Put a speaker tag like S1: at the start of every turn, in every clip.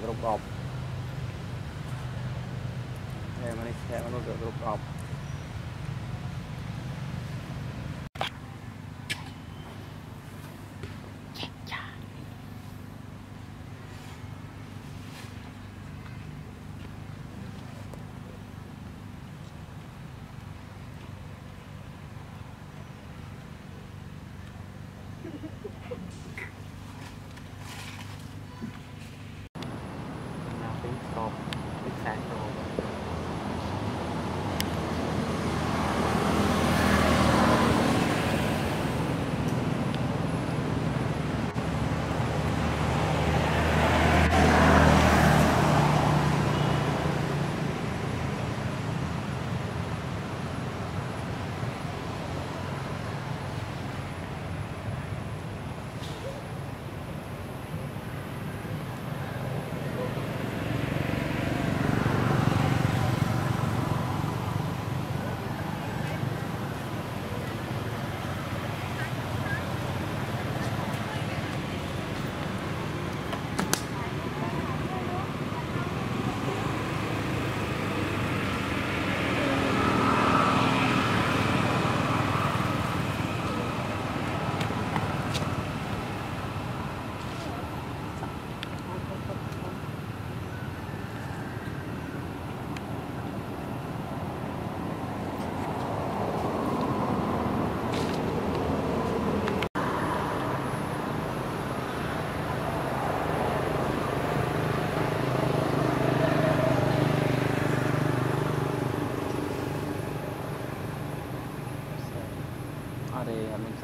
S1: drop off. Hey, mana saya mana drop off.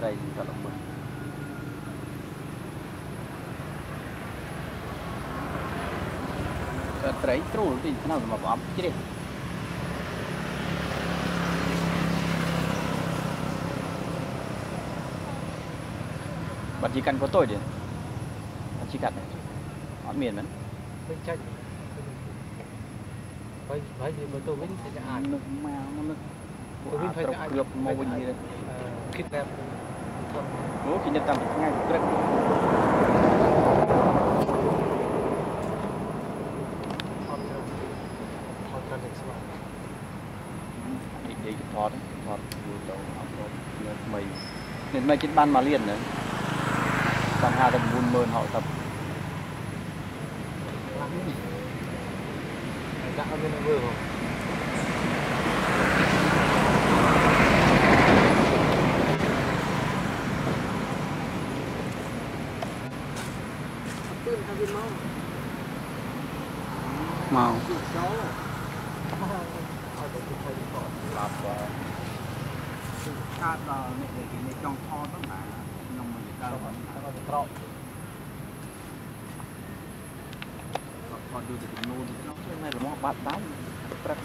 S1: រេអត់មាន
S2: ស្រីក៏លំមើលតែត្រីត្រួលទីក្នុងមកអប់ជ្រេះបាត់ជីកាន់ក៏តូចទេបាត់ជីកាត់អត់មានមែន
S3: វិញចាច់ហើយហើយវាមើលទៅវិញតែអាច
S2: នឹកមកនឹក
S3: ទៅវិញ
S2: ត្រូវ
S3: ហើយអាច
S2: គ្រឿបមកវិញនេះ
S3: គិតតែធំ
S2: អូគេនឹកតា
S3: mốt chỉ nhân tâm ngay một cái
S2: đi thọt thọt vừa đầu rồi nên mày nên mày trên ban mà liền nữa tầm hai tầm buôn mơn họ tập. Hãy subscribe cho kênh Ghiền Mì Gõ ហ្នឹងបាន590000ហៅតា
S3: ដាក់ឲ្យមានមើលហ៎
S2: មក
S3: ឲ្យទៅថត
S2: ស្លាប់បាទ
S1: កើតដល់នេះគេនេះចង់ថតហ្នឹងណាខ្ញុំមិនដើរ
S3: ឲ្យទៅក្រោក
S1: ថតយូរទៅចំនួន
S2: ខ្ញុំឃើញតែរមាស់បាត់ដៃព្រឹក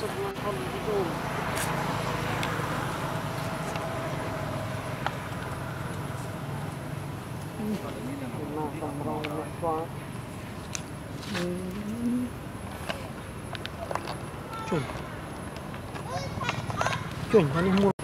S3: សុំឡើងខំទៅ
S1: ថតនេះនឹង
S3: chuẩn. Chuẩn nó mua.